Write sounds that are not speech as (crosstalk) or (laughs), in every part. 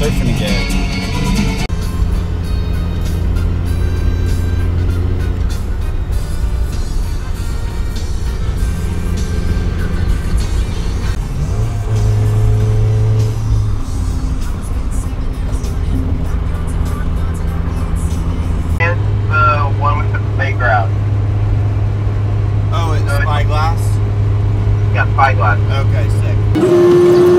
surfing again. The one with the playground. Oh, it's spyglass? Yeah, spyglass. Okay, sick.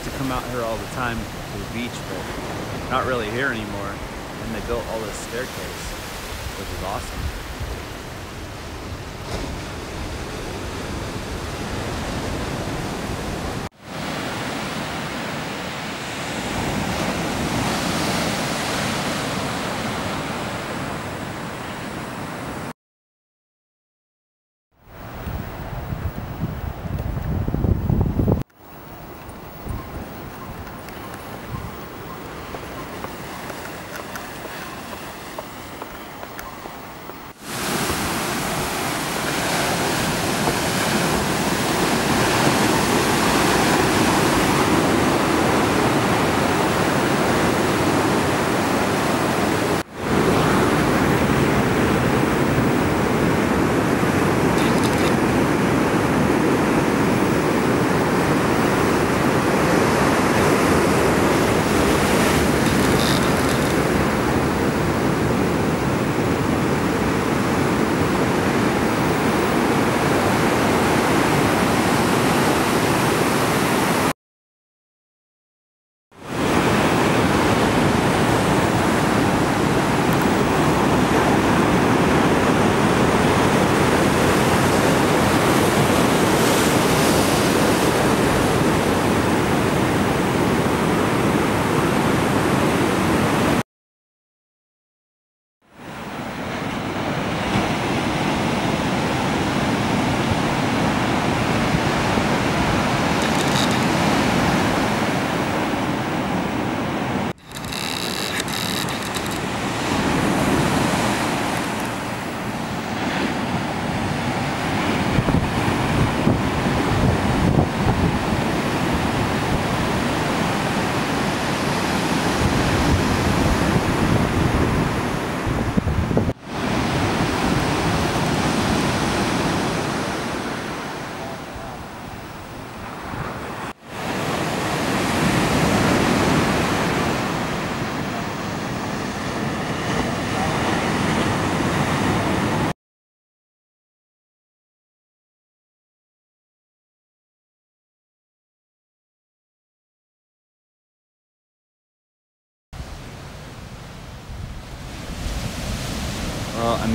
Used to come out here all the time to the beach, but not really here anymore. And they built all this staircase, which is awesome.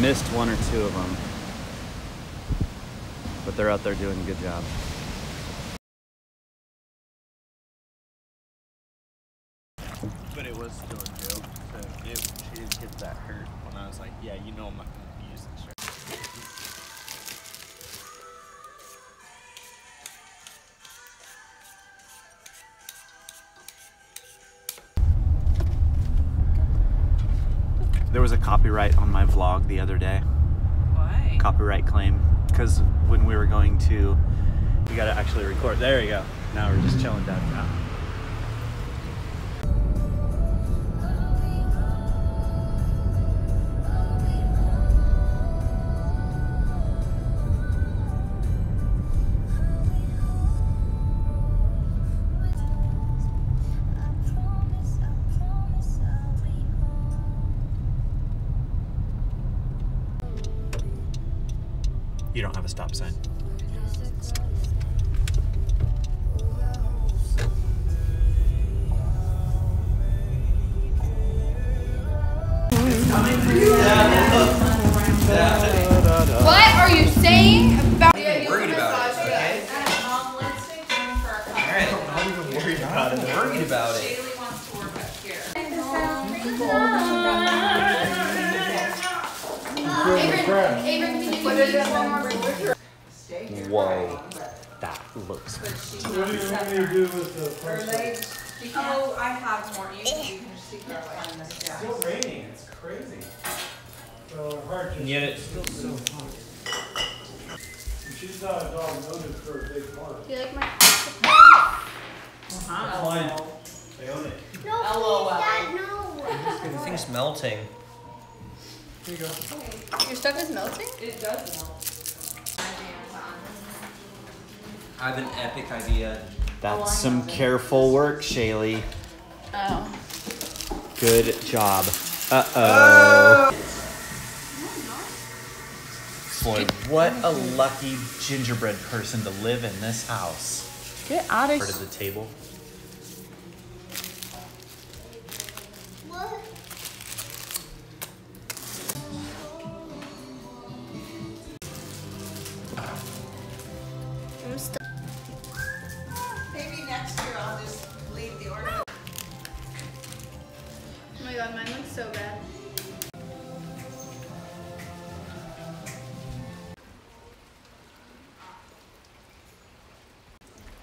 Missed one or two of them, but they're out there doing a good job. But it was still a joke, so it, she didn't get that hurt when I was like, yeah, you know I'm not was a copyright on my vlog the other day. Why? Copyright claim. Because when we were going to, we got to actually record. There you go. Now we're just chilling downtown. You don't have a stop sign. What are you saying about? worried about it, okay? Alright. I'm not even worried about it. worried about it. Whoa. That looks Oh, I have more. You can, you can just see that one. Yeah. still raining. It's crazy. So her heart And yet it's still so hot. She's not a dog noted for a big heart. Do you like my? Uh-huh. Fine. They own it. No, LOL. Dad, no. The thing's melting. Here you go. Your stuff is melting. It does melt. I have an epic idea. That's some careful work, Shaylee. Oh. Good job. Uh oh. Boy, what a lucky gingerbread person to live in this house. Get out of Part of the table.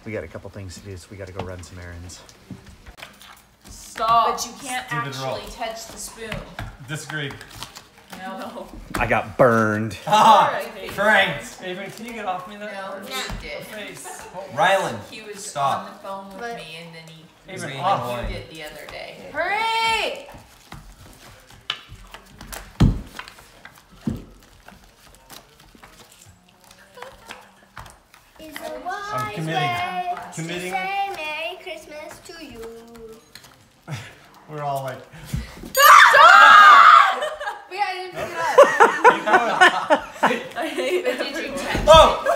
We got a couple things to do, so we gotta go run some errands. Stop. But you can't Stupid roll. actually touch the spoon. Disagree. No. I got burned. (laughs) Ah! Franked! Avery, can you get off me that No, he did. face? Rylan! He was Stop. on the phone with But- me and then he He's Avery, off. annoying. did the other day. Hurry! I'm committing. Committing. Merry Christmas to you. (laughs) We're all like, Wait, I didn't pick it up. I hate it. Did you touch Oh!